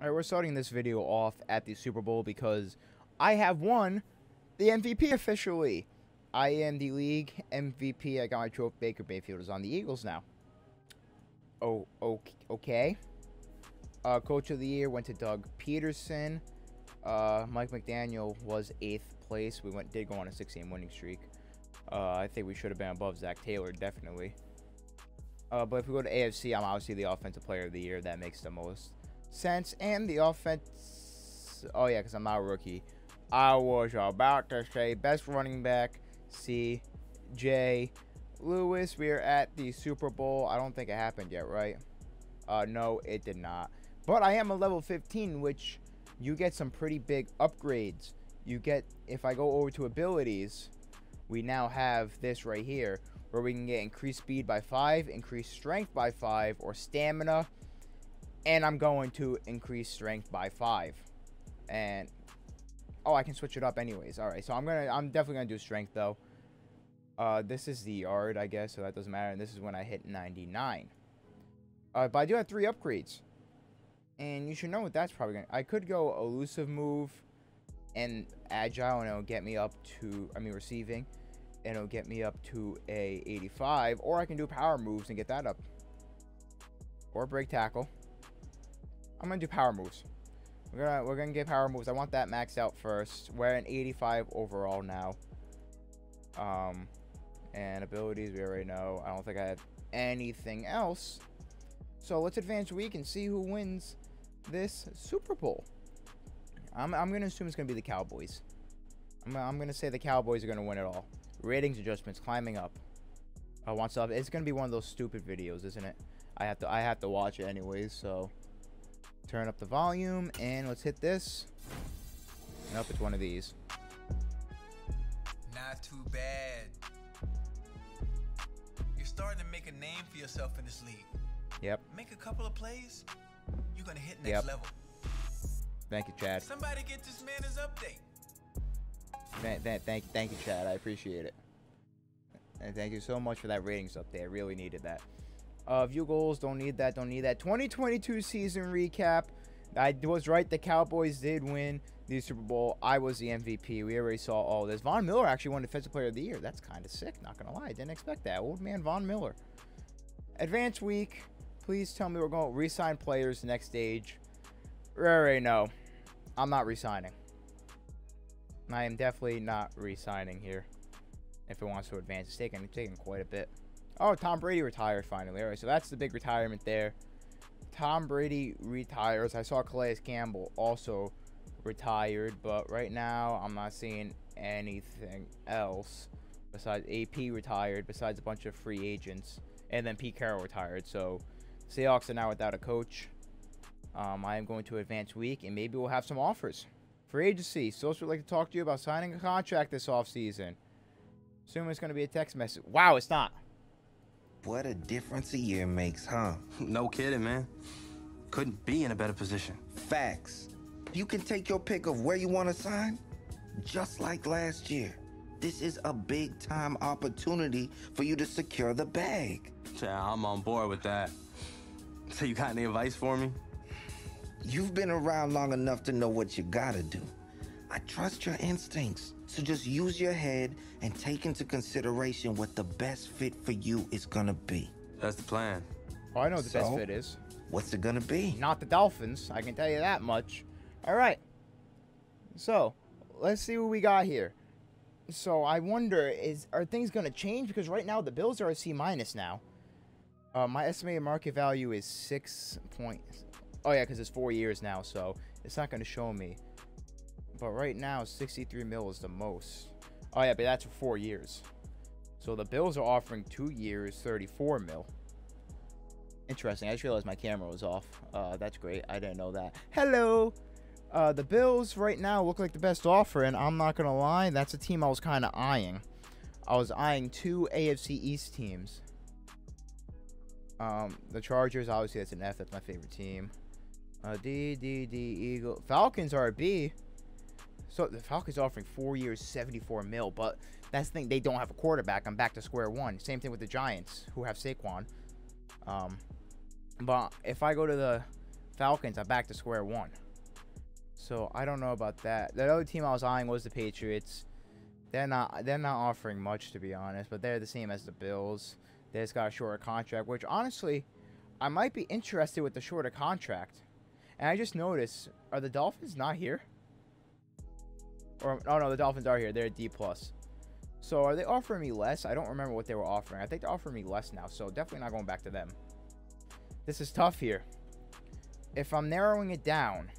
Alright, we're starting this video off at the Super Bowl because I have won the MVP officially. I am the league MVP. I got my trophy. Baker Mayfield is on the Eagles now. Oh, okay. Uh, Coach of the Year went to Doug Pederson. Uh, Mike McDaniel was eighth place. We went did go on a six-game winning streak. Uh, I think we should have been above Zac Taylor, definitely. Uh, but if we go to AFC, I'm obviously the Offensive Player of the Year. That makes the most sense. And the offense. Oh, yeah, because I'm not a rookie. I was about to say best running back, C.J. Lewis. We are at the Super Bowl. I don't think it happened yet, right? Uh, no, it did not. But I am a level 15, which you get some pretty big upgrades. You get, if I go over to abilities, we now have this right here, where we can get increased speed by 5, increased strength by 5, or stamina and I'm going to increase strength by five. And oh, I can switch it up anyways. All right, so I'm gonna, I'm definitely gonna do strength though. Uh, this is the yard, I guess, so that doesn't matter. And this is when I hit 99. Uh, but I do have three upgrades, and you should know what that's probably gonna. I could go elusive move, and agile, and it'll get me up to. I mean, receiving, and it'll get me up to a 85, or I can do power moves and get that up, or break tackle. I'm gonna do power moves. We're gonna we're gonna get power moves. I want that maxed out first. We're at 85 overall now. Um, and abilities we already know. I don't think I have anything else. So let's advance week and see who wins this Super Bowl. I'm I'm gonna assume it's gonna be the Cowboys. I'm I'm gonna say the Cowboys are gonna win it all. Ratings adjustments climbing up. I want stuff. It's gonna be one of those stupid videos, isn't it? I have to I have to watch it anyways. So turn up the volume, and let's hit this. Nope, it's one of these. Not too bad. You're starting to make a name for yourself in this league. Yep. Make a couple of plays, you're gonna hit next yep. level. Thank you, Chad. Somebody get this man his update. Thank, thank, thank, thank you, Chad. I appreciate it. And thank you so much for that ratings update. I really needed that. Uh, view goals, don't need that, don't need that. 2022 season recap. I was right, the Cowboys did win the Super Bowl. I was the MVP. We already saw all this. Von Miller actually won Defensive Player of the Year. That's kind of sick, not to lie. I didn't expect that. Old man Von Miller. Advance week. Please tell me we're going to re-sign players next stage. Already know. I'm not re-signing. I am definitely not re-signing here. If it wants to advance, it's taking, taking quite a bit. Oh, Tom Brady retired finally. All right, so that's the big retirement there. Tom Brady retires. I saw Calais Campbell also retired, but right now I'm not seeing anything else besides AP retired, besides a bunch of free agents, and then Pete Carroll retired. So Seahawks are now without a coach. Um, I am going to advance week, and maybe we'll have some offers. Free agency. Social would like to talk to you about signing a contract this offseason. Assume it's going to be a text message. Wow, it's not. What a difference a year makes, huh? no kidding, man. Couldn't be in a better position. Facts. You can take your pick of where you want to sign, just like last year. This is a big time opportunity for you to secure the bag. Yeah, I'm on board with that. So you got any advice for me? You've been around long enough to know what you gotta do. I trust your instincts. So just use your head and take into consideration what the best fit for you is gonna be. That's the plan. Oh, I know what the so, best fit is. What's it gonna be? Not the Dolphins. I can tell you that much. All right. So, let's see what we got here. So I wonder, is are things gonna change? Because right now the Bills are a C minus now. Uh, my estimated market value is six point. Oh yeah, because it's four years now, so it's not gonna show me. But right now, 63 mil is the most. Oh, yeah, but that's for four years. So the Bills are offering two years, 34 mil. Interesting. I just realized my camera was off. Uh, that's great. I didn't know that. Hello. Uh, the Bills right now look like the best offer, and I'm not gonna lie, that's a team I was kind of eyeing. I was eyeing two AFC East teams. Um, the Chargers, obviously, that's an F. That's my favorite team. Uh, D, D, D, Eagle. Falcons are a B. So the Falcons are offering four years, 74 mil, but that's the thing. They don't have a quarterback. I'm back to square one. Same thing with the Giants, who have Saquon. Um, but if I go to the Falcons, I'm back to square one. So I don't know about that. The other team I was eyeing was the Patriots. They're not they're not offering much to be honest, but they're the same as the Bills. They just got a shorter contract, which honestly, I might be interested with the shorter contract. And I just noticed, are the Dolphins not here? Or oh no, the Dolphins are here. They're D plus. So are they offering me less? I don't remember what they were offering. I think they're offering me less now, so definitely not going back to them. This is tough here. If I'm narrowing it down,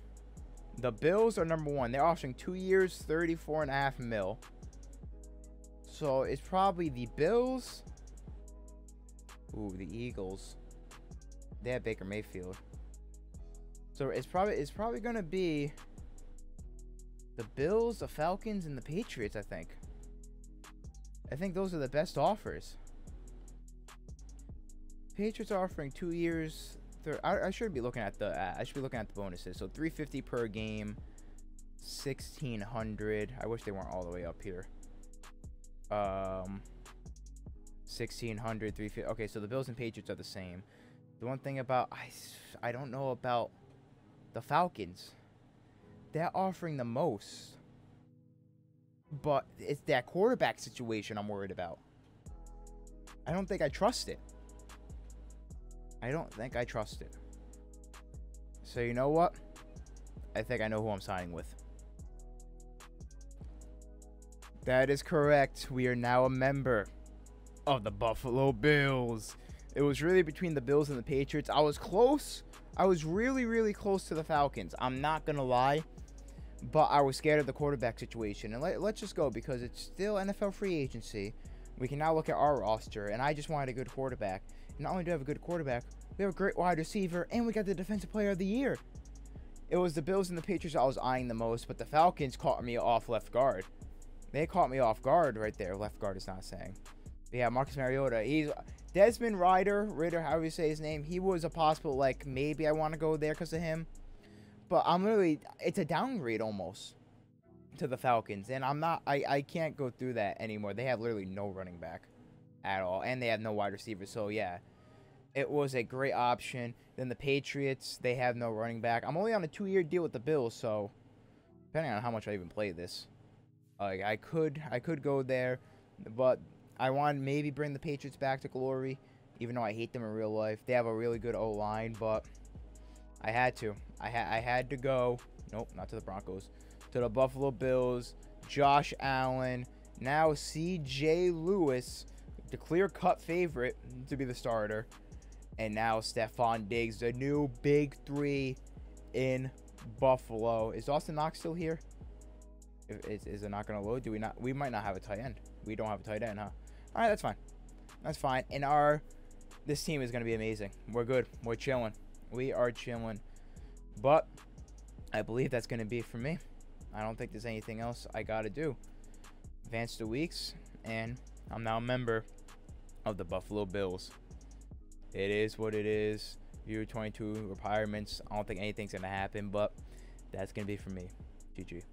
the Bills are number one. They're offering two years, 34 and a half mil. So it's probably the Bills. Ooh, the Eagles. They have Baker Mayfield. So it's probably it's probably gonna be the Bills, the Falcons, and the Patriots, I think. I think those are the best offers. Patriots are offering two years. I, I should be looking at the. Uh, I should be looking at the bonuses. So 350 per game, 1600. I wish they weren't all the way up here. Um, 1600, 350. Okay, so the Bills and Patriots are the same. The one thing about I, I don't know about the Falcons. They're offering the most. But it's that quarterback situation I'm worried about. I don't think I trust it. I don't think I trust it. So you know what? I think I know who I'm signing with. That is correct. We are now a member of the Buffalo Bills. It was really between the Bills and the Patriots. I was close. I was really, really close to the Falcons. I'm not going to lie. But I was scared of the quarterback situation. And let, let's just go because it's still NFL free agency. We can now look at our roster. And I just wanted a good quarterback. And not only do we have a good quarterback, we have a great wide receiver. And we got the defensive player of the year. It was the Bills and the Patriots I was eyeing the most. But the Falcons caught me off left guard. They caught me off guard right there. Left guard is not saying. But yeah, Marcus Mariota. He's Desmond Ryder, Ritter, however you say his name. He was a possible like maybe I want to go there because of him. But I'm literally, it's a downgrade almost to the Falcons. And I'm not, I, I can't go through that anymore. They have literally no running back at all. And they have no wide receiver. So, yeah, it was a great option. Then the Patriots, they have no running back. I'm only on a two year deal with the Bills. So, depending on how much I even play this, like I could, I could go there. But I want maybe bring the Patriots back to glory. Even though I hate them in real life. They have a really good O line. But I had to. I, ha- I had to go. Nope, not to the Broncos. To the Buffalo Bills. Josh Allen. Now C.J. Lewis, the clear-cut favorite to be the starter. And now Stefon Diggs, the new big three in Buffalo. Is Austin Knox still here? Is, is it not going to load? Do we not? We might not have a tight end. We don't have a tight end, huh? All right, that's fine. That's fine. And our this team is going to be amazing. We're good. We're chilling. We are chilling. But I believe that's going to be for me. I don't think there's anything else I got to do. Advance the weeks, and I'm now a member of the Buffalo Bills. It is what it is. Year 22 retirements. I don't think anything's going to happen, but that's going to be for me. GG.